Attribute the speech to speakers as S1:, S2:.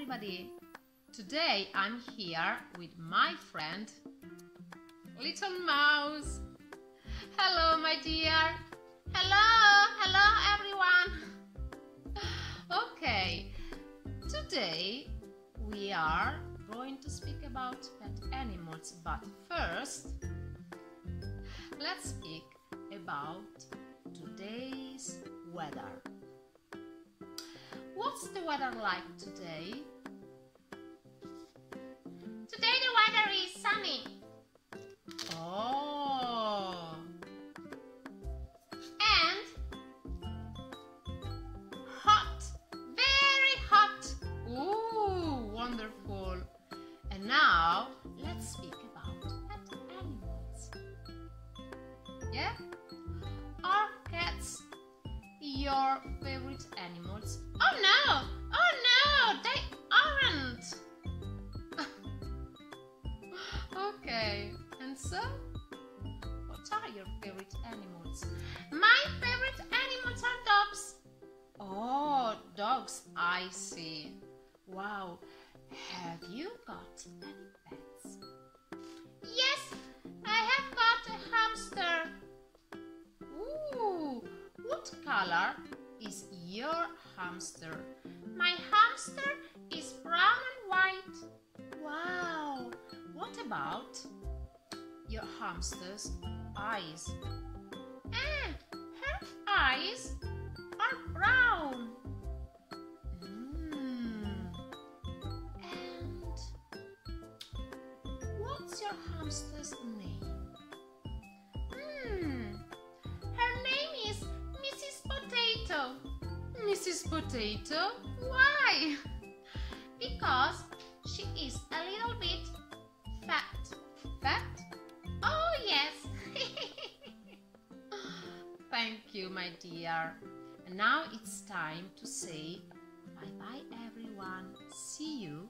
S1: everybody! Today I'm here with my friend Little Mouse. Hello, my dear. Hello, hello, everyone. Okay, today we are going to speak about pet animals, but first, let's speak about today's weather. What's the weather like today?
S2: Today the weather is sunny.
S1: Oh,
S2: and hot. Very hot.
S1: ooh, wonderful. And now let's speak your favorite animals?
S2: Oh no! Oh no! They aren't.
S1: Okay, and so what are your favorite animals?
S2: My favorite animals are dogs.
S1: Oh, dogs, I see. Wow, have you got any pets? Color is your hamster?
S2: My hamster is brown and white.
S1: Wow, what about your hamster's eyes?
S2: And her eyes are brown.
S1: Mm. And what's your hamster's name? Mrs. Potato? Why?
S2: Because she is a little bit fat.
S1: Fat?
S2: Oh, yes.
S1: Thank you, my dear. And now it's time to say bye bye, everyone. See you